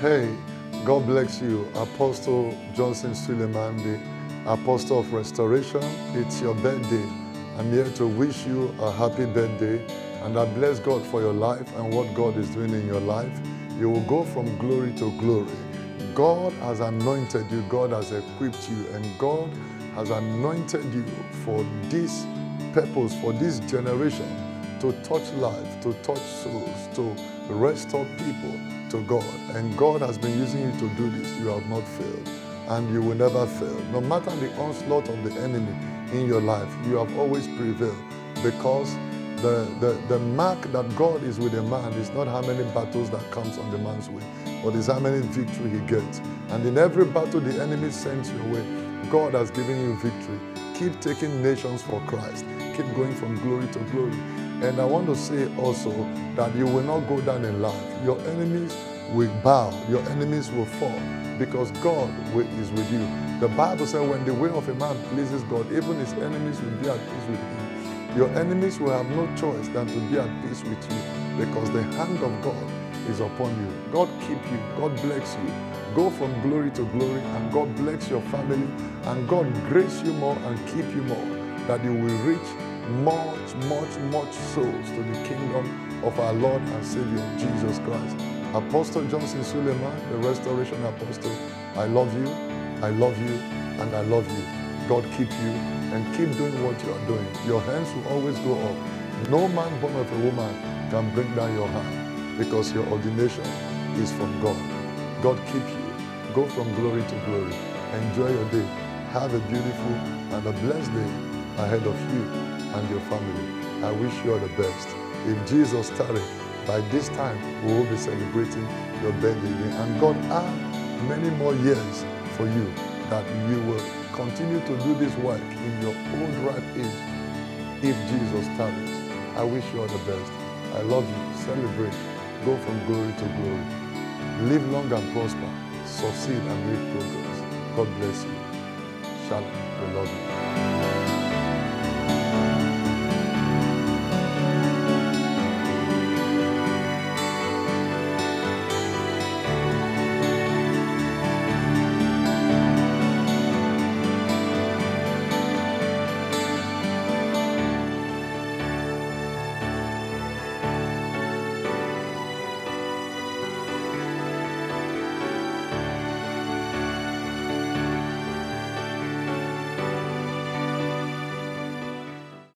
Hey, God bless you, Apostle Johnson Suleman, the Apostle of Restoration. It's your birthday. I'm here to wish you a happy birthday, and I bless God for your life and what God is doing in your life. You will go from glory to glory. God has anointed you, God has equipped you, and God has anointed you for this purpose, for this generation, to touch life, to touch souls, to restore people to God. And God has been using you to do this. You have not failed, and you will never fail. No matter the onslaught of the enemy in your life, you have always prevailed because the, the, the mark that God is with a man is not how many battles that comes on the man's way, but is how many victory he gets. And in every battle the enemy sends your way, God has given you victory. Keep taking nations for Christ. Keep going from glory to glory. And I want to say also that you will not go down in life. Your enemies will bow, your enemies will fall because God is with you. The Bible says when the way of a man pleases God, even his enemies will be at peace with him. Your enemies will have no choice than to be at peace with you because the hand of God is upon you. God keep you. God bless you. Go from glory to glory and God bless your family and God grace you more and keep you more that you will reach much, much, much souls to the kingdom of our Lord and Savior Jesus Christ. Apostle Johnson Suleman, the restoration apostle, I love you, I love you, and I love you. God keep you and keep doing what you are doing. Your hands will always go up. No man born of a woman can bring down your hand because your ordination is from God. God keep you. Go from glory to glory. Enjoy your day. Have a beautiful and a blessed day ahead of you and your family. I wish you all the best. If Jesus tarry, by this time we will be celebrating your birthday again. And God add many more years for you that you will continue to do this work in your own right age if Jesus tarries. I wish you all the best. I love you. Celebrate. Go from glory to glory. Live long and prosper. Succeed and make progress. God bless you. Shalom. We love you.